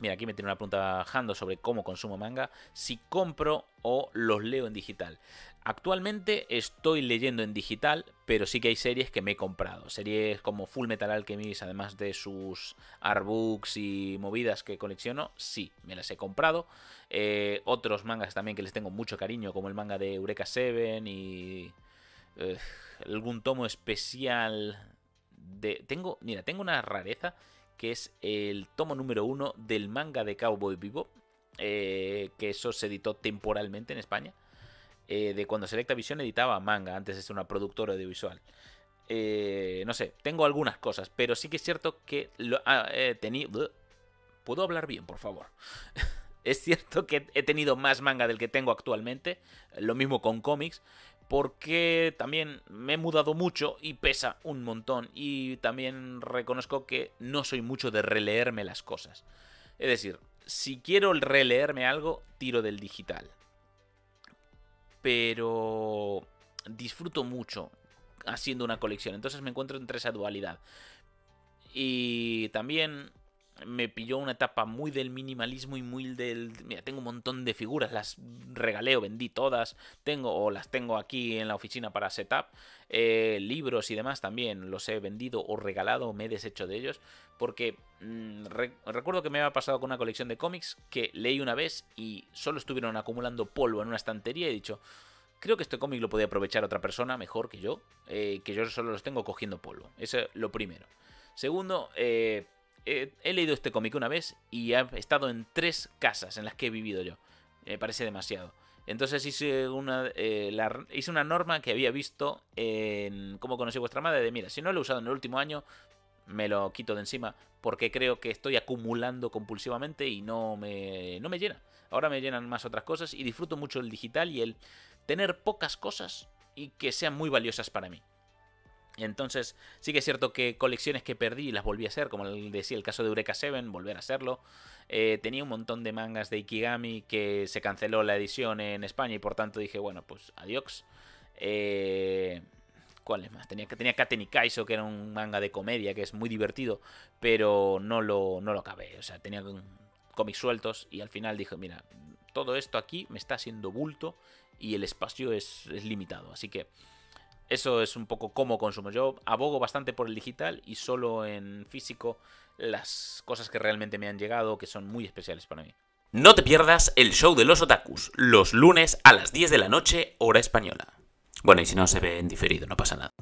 Mira, aquí me tiene una pregunta bajando sobre cómo consumo manga, si compro o los leo en digital. Actualmente estoy leyendo en digital, pero sí que hay series que me he comprado. Series como Full Metal Alchemist, además de sus artbooks y movidas que colecciono, sí, me las he comprado. Eh, otros mangas también que les tengo mucho cariño, como el manga de Eureka 7 y eh, algún tomo especial de... Tengo, mira, tengo una rareza que es el tomo número uno del manga de Cowboy Vivo, eh, que eso se editó temporalmente en España, eh, de cuando Selecta Visión editaba manga antes de ser una productora audiovisual. Eh, no sé, tengo algunas cosas, pero sí que es cierto que lo, ah, he tenido... ¿Puedo hablar bien, por favor? es cierto que he tenido más manga del que tengo actualmente, lo mismo con cómics, porque también me he mudado mucho y pesa un montón y también reconozco que no soy mucho de releerme las cosas. Es decir, si quiero releerme algo, tiro del digital. Pero disfruto mucho haciendo una colección, entonces me encuentro entre esa dualidad. Y también me pilló una etapa muy del minimalismo y muy del... Mira, tengo un montón de figuras, las regalé o vendí todas, tengo o las tengo aquí en la oficina para setup, eh, libros y demás también los he vendido o regalado o me he deshecho de ellos, porque mm, recuerdo que me había pasado con una colección de cómics que leí una vez y solo estuvieron acumulando polvo en una estantería he dicho... Creo que este cómic lo podía aprovechar otra persona mejor que yo, eh, que yo solo los tengo cogiendo polvo. Eso es lo primero. Segundo, eh, he leído este cómic una vez y he estado en tres casas en las que he vivido yo. Me parece demasiado. Entonces hice una, eh, hice una norma que había visto en cómo conocí vuestra madre de, mira, si no lo he usado en el último año, me lo quito de encima porque creo que estoy acumulando compulsivamente y no me, no me llena. Ahora me llenan más otras cosas y disfruto mucho el digital y el tener pocas cosas y que sean muy valiosas para mí. Entonces, sí que es cierto que colecciones que perdí las volví a hacer, como decía el caso de Eureka 7, volver a hacerlo. Eh, tenía un montón de mangas de Ikigami que se canceló la edición en España y por tanto dije, bueno, pues adiós. Eh, ¿Cuáles más? Tenía, tenía Katen Kaiso, que era un manga de comedia que es muy divertido, pero no lo, no lo acabé. O sea, tenía cómics sueltos y al final dije, mira, todo esto aquí me está haciendo bulto y el espacio es, es limitado. Así que eso es un poco cómo consumo. Yo abogo bastante por el digital y solo en físico las cosas que realmente me han llegado, que son muy especiales para mí. No te pierdas el show de los otakus, los lunes a las 10 de la noche, hora española. Bueno, y si no se ve en diferido, no pasa nada.